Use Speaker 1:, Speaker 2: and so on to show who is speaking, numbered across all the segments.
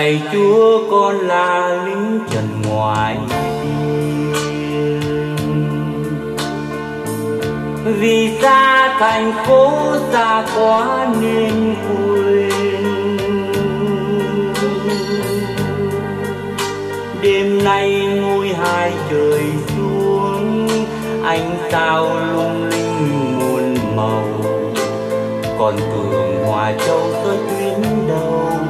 Speaker 1: lạy chúa con là lính trần ngoài vì xa thành phố xa quá nên quên. Đêm nay ngôi hai trời xuống ánh sao lung linh muôn màu. Còn tường hòa châu tới tuyến đầu.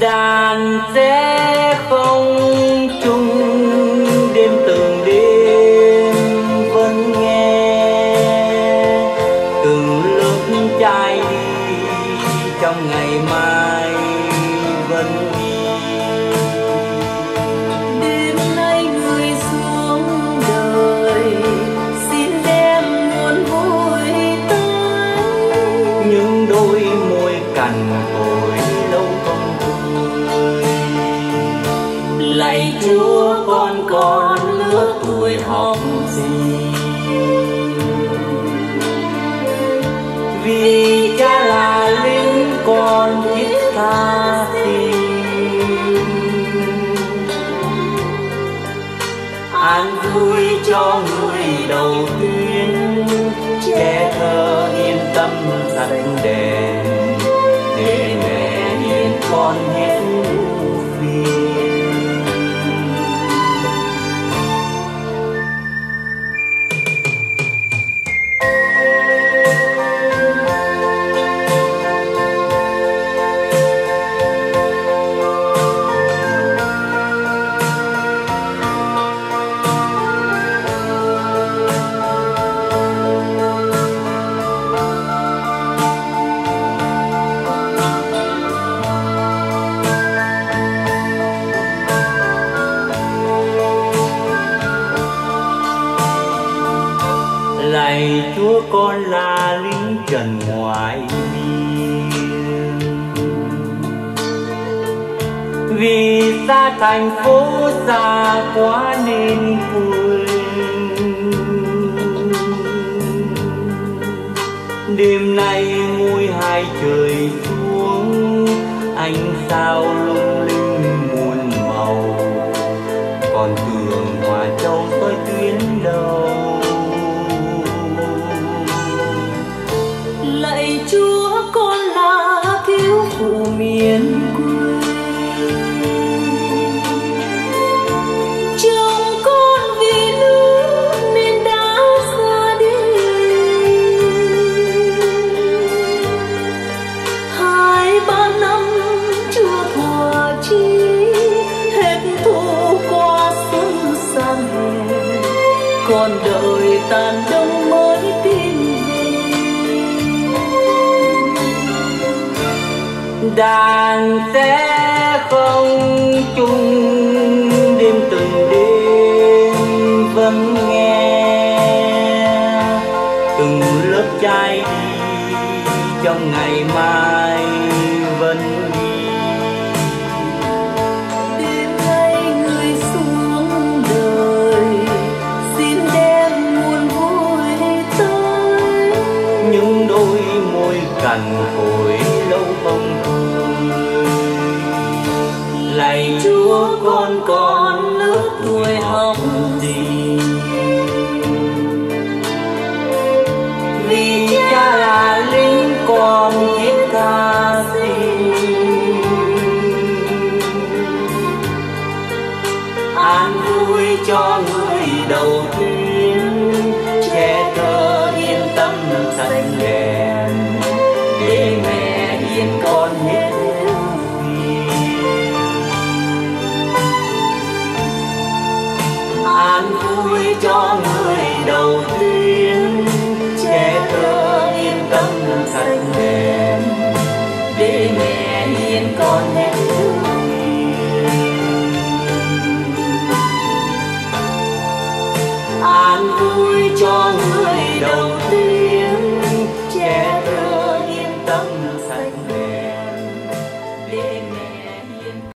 Speaker 1: đàn sẽ không chung, đêm từng đêm vẫn nghe. Từng lớp trai đi trong ngày mai
Speaker 2: lạy chúa con còn lứa tuổi học gì?
Speaker 1: Vì lạy chúa, con là lính trần ngoại biên. Vì xa thành phố xa quá nên quên. Đêm nay ngôi hai trời xuống ánh sao lung còn
Speaker 2: đợi tàn đông mới tin
Speaker 1: đàn sẽ không chung, đêm từng đêm vẫn nghe từng lớp trai đi trong ngày mai. Lạy chúa con còn nước tuổi học gì? Vì cha là linh con thiết tha xin an vui cho người đầu tiên, che thơ yên tâm sạch an vui cho người
Speaker 2: đồng tin